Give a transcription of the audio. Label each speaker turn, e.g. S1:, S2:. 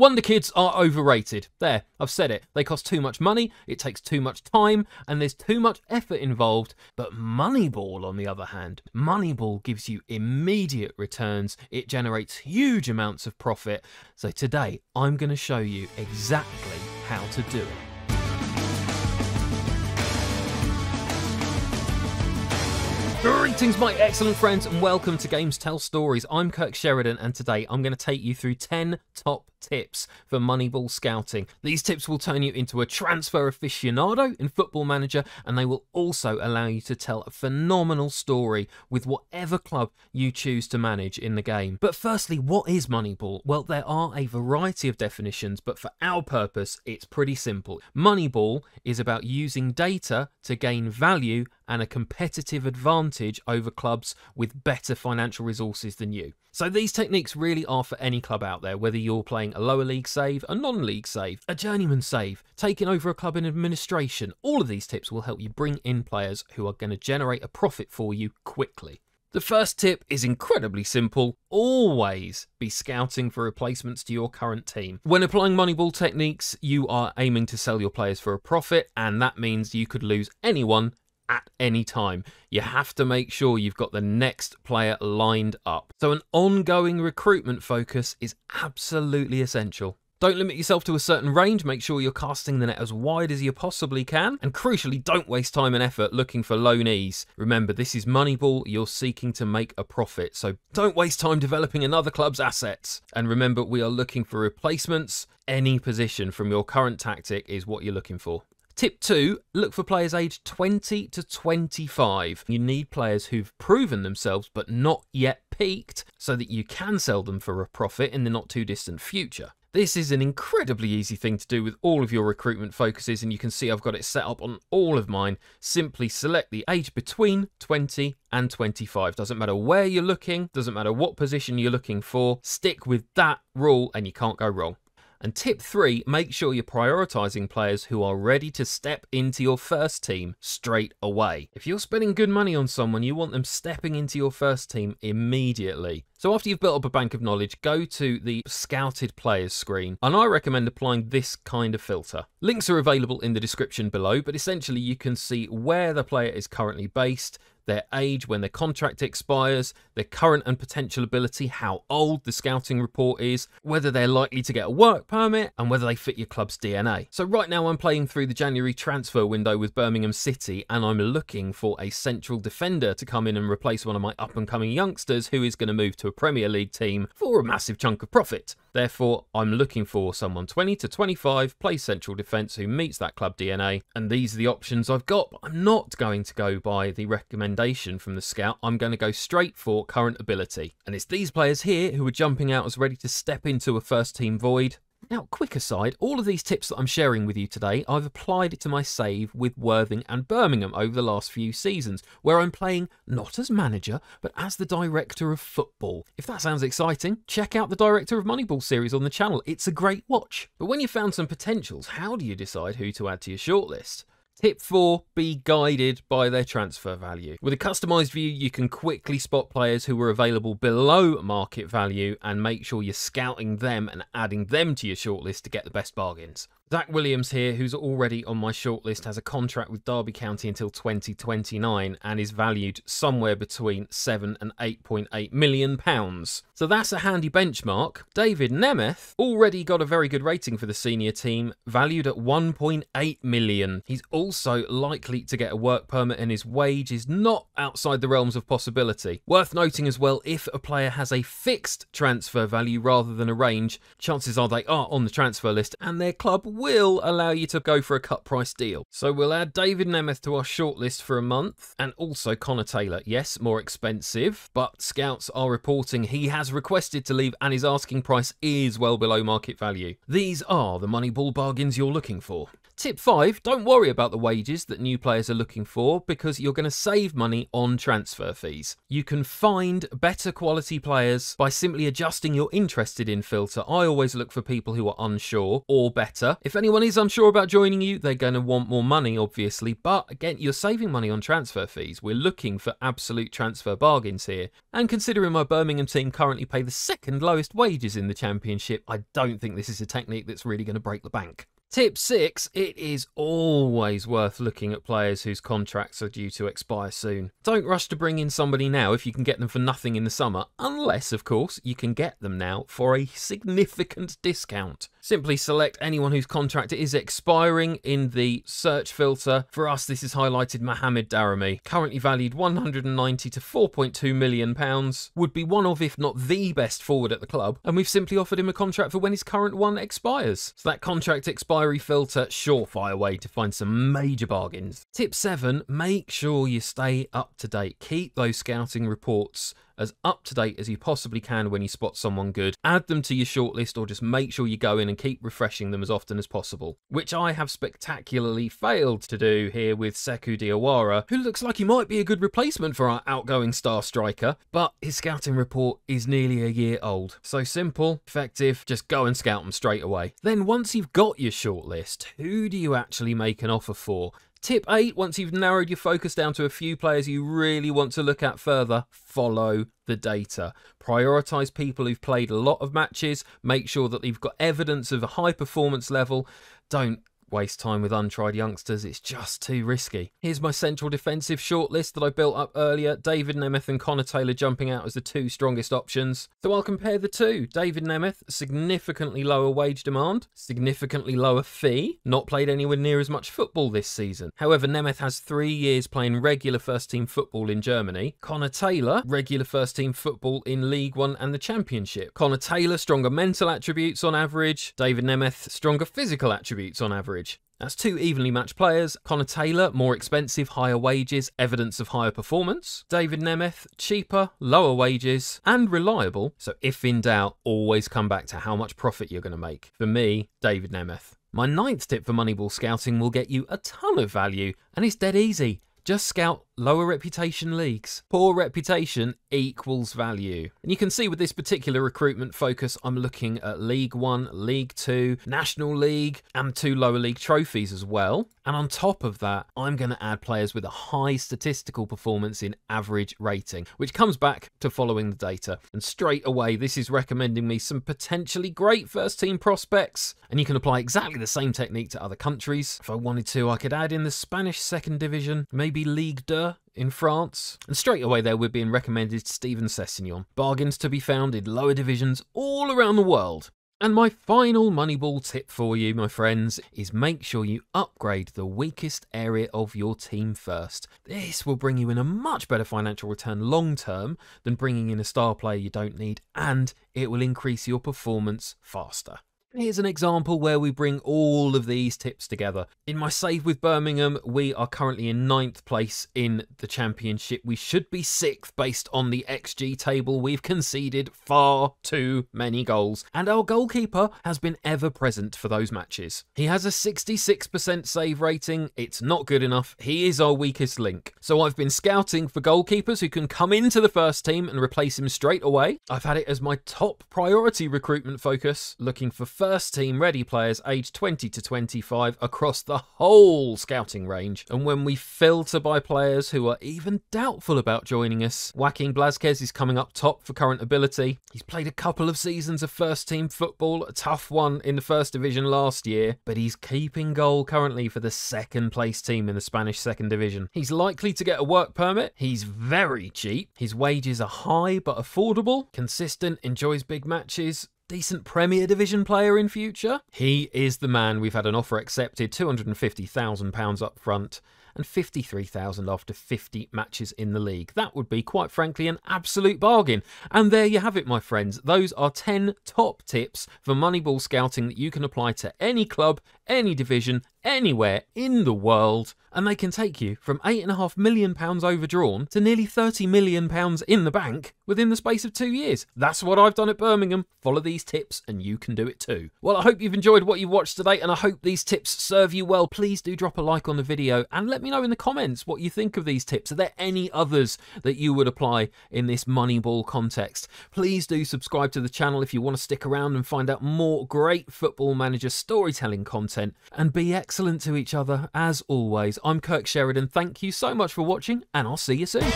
S1: Wonder Kids are overrated. There, I've said it. They cost too much money, it takes too much time, and there's too much effort involved. But Moneyball, on the other hand, Moneyball gives you immediate returns, it generates huge amounts of profit. So today, I'm going to show you exactly how to do it. Greetings, my excellent friends, and welcome to Games Tell Stories. I'm Kirk Sheridan, and today I'm going to take you through 10 top tips for Moneyball scouting. These tips will turn you into a transfer aficionado in Football Manager, and they will also allow you to tell a phenomenal story with whatever club you choose to manage in the game. But firstly, what is Moneyball? Well, there are a variety of definitions, but for our purpose, it's pretty simple. Moneyball is about using data to gain value and a competitive advantage over clubs with better financial resources than you. So these techniques really are for any club out there, whether you're playing a lower league save, a non-league save, a journeyman save, taking over a club in administration. All of these tips will help you bring in players who are going to generate a profit for you quickly. The first tip is incredibly simple. Always be scouting for replacements to your current team. When applying Moneyball techniques, you are aiming to sell your players for a profit, and that means you could lose anyone at any time. You have to make sure you've got the next player lined up. So, an ongoing recruitment focus is absolutely essential. Don't limit yourself to a certain range, make sure you're casting the net as wide as you possibly can, and crucially, don't waste time and effort looking for loanees. Remember, this is Moneyball, you're seeking to make a profit, so don't waste time developing another club's assets. And remember, we are looking for replacements. Any position from your current tactic is what you're looking for. Tip two, look for players aged 20 to 25. You need players who've proven themselves but not yet peaked so that you can sell them for a profit in the not too distant future. This is an incredibly easy thing to do with all of your recruitment focuses and you can see I've got it set up on all of mine. Simply select the age between 20 and 25. Doesn't matter where you're looking, doesn't matter what position you're looking for, stick with that rule and you can't go wrong. And tip three, make sure you're prioritizing players who are ready to step into your first team straight away. If you're spending good money on someone, you want them stepping into your first team immediately. So after you've built up a bank of knowledge, go to the scouted players screen, and I recommend applying this kind of filter. Links are available in the description below, but essentially you can see where the player is currently based, their age when their contract expires, their current and potential ability, how old the scouting report is, whether they're likely to get a work permit, and whether they fit your club's DNA. So right now I'm playing through the January transfer window with Birmingham City, and I'm looking for a central defender to come in and replace one of my up and coming youngsters who is going to move to a Premier League team for a massive chunk of profit. Therefore, I'm looking for someone 20 to 25, play central defence who meets that club DNA, and these are the options I've got. But I'm not going to go by the recommendation from the scout, I'm going to go straight for current ability. And it's these players here who are jumping out as ready to step into a first team void. Now, quick aside, all of these tips that I'm sharing with you today, I've applied it to my save with Worthing and Birmingham over the last few seasons, where I'm playing not as manager, but as the director of football. If that sounds exciting, check out the Director of Moneyball series on the channel. It's a great watch. But when you've found some potentials, how do you decide who to add to your shortlist? Tip 4 Be guided by their transfer value. With a customised view, you can quickly spot players who are available below market value and make sure you're scouting them and adding them to your shortlist to get the best bargains. Zach Williams here, who's already on my shortlist, has a contract with Derby County until 2029 and is valued somewhere between 7 and 8.8 million pounds. So that's a handy benchmark. David Nemeth already got a very good rating for the senior team, valued at 1.8 million. He's also likely to get a work permit and his wage is not outside the realms of possibility. Worth noting as well, if a player has a fixed transfer value rather than a range, chances are they are on the transfer list and their club will allow you to go for a cut price deal. So we'll add David Nemeth to our shortlist for a month and also Connor Taylor. Yes, more expensive, but scouts are reporting he has requested to leave and his asking price is well below market value. These are the Moneyball bargains you're looking for. Tip 5 Don't worry about the wages that new players are looking for because you're going to save money on transfer fees. You can find better quality players by simply adjusting your interested in filter. I always look for people who are unsure or better. If If anyone is unsure about joining you, they're going to want more money, obviously, but again, you're saving money on transfer fees. We're looking for absolute transfer bargains here. And considering my Birmingham team currently pay the second lowest wages in the Championship, I don't think this is a technique that's really going to break the bank. Tip six, it is always worth looking at players whose contracts are due to expire soon. Don't rush to bring in somebody now if you can get them for nothing in the summer, unless, of course, you can get them now for a significant discount. Simply select anyone whose contract is expiring in the search filter. For us, this is highlighted Mohamed Daramy, currently valued 190 to 4.2 million pounds, would be one of, if not the best forward at the club, and we've simply offered him a contract for when his current one expires. So that contract expiry filter, surefire way to find some major bargains. Tip 7, make sure you stay up to date. Keep those scouting reports as up to date as you possibly can when you spot someone good. Add them to your shortlist or just make sure you go in and keep refreshing them as often as possible, which I have spectacularly failed to do here with Sekou Diawara, who looks like he might be a good replacement for our outgoing star striker, but his scouting report is nearly a year old. So simple, effective, just go and scout them straight away. Then once you've got your shortlist, who do you actually make an offer for? Tip 8 once you've narrowed your focus down to a few players you really want to look at further, follow the data. Prioritize people who've played a lot of matches, make sure that they've got evidence of a high performance level. Don't waste time with untried youngsters, it's just too risky. Here's my central defensive shortlist that I built up earlier. David Nemeth and Connor Taylor jumping out as the two strongest options. So I'll compare the two. David Nemeth, significantly lower wage demand, significantly lower fee, not played anywhere near as much football this season. However, Nemeth has three years playing regular first team football in Germany. Connor Taylor, regular first team football in League One and the Championship. Connor Taylor, stronger mental attributes on average. David Nemeth, stronger physical attributes on average. That's two evenly matched players. Connor Taylor, more expensive, higher wages, evidence of higher performance. David Nemeth, cheaper, lower wages, and reliable. So if in doubt, always come back to how much profit you're going to make. For me, David Nemeth. My ninth tip for Moneyball scouting will get you a ton of value, and it's dead easy. Just scout lower reputation leagues. Poor reputation equals value. And you can see with this particular recruitment focus, I'm looking at League One, League Two, National League, and two lower league trophies as well. And on top of that, I'm going to add players with a high statistical performance in average rating, which comes back to following the data. And straight away, this is recommending me some potentially great first team prospects. And you can apply exactly the same technique to other countries. If I wanted to, I could add in the Spanish second division, maybe League Ligue 2 in France. And straight away there we're being recommended Steven Sessegnon. Bargains to be found in lower divisions all around the world. And my final Moneyball tip for you, my friends, is make sure you upgrade the weakest area of your team first. This will bring you in a much better financial return long term than bringing in a star player you don't need, and it will increase your performance faster. Here's an example where we bring all of these tips together. In my save with Birmingham, we are currently in ninth place in the championship. We should be sixth based on the XG table. We've conceded far too many goals, and our goalkeeper has been ever present for those matches. He has a 66% save rating. It's not good enough. He is our weakest link. So I've been scouting for goalkeepers who can come into the first team and replace him straight away. I've had it as my top priority recruitment focus, looking for first team ready players aged 20 to 25 across the whole scouting range. And when we filter by players who are even doubtful about joining us, Joaquin Blázquez is coming up top for current ability. He's played a couple of seasons of first team football, a tough one in the first division last year, but he's keeping goal currently for the second place team in the Spanish second division. He's likely to get a work permit. He's very cheap. His wages are high but affordable, consistent, enjoys big matches, decent Premier Division player in future? He is the man. We've had an offer accepted, £250,000 up front and 53,000 after 50 matches in the league. That would be quite frankly an absolute bargain. And there you have it my friends. Those are 10 top tips for Moneyball scouting that you can apply to any club, any division, anywhere in the world and they can take you from £8.5 million overdrawn to nearly £30 million in the bank within the space of two years. That's what I've done at Birmingham. Follow these tips and you can do it too. Well, I hope you've enjoyed what you've watched today and I hope these tips serve you well. Please do drop a like on the video and let me know in the comments what you think of these tips. Are there any others that you would apply in this Moneyball context? Please do subscribe to the channel if you want to stick around and find out more great football manager storytelling content and be excellent to each other as always. I'm Kirk Sheridan. Thank you so much for watching, and I'll see you soon.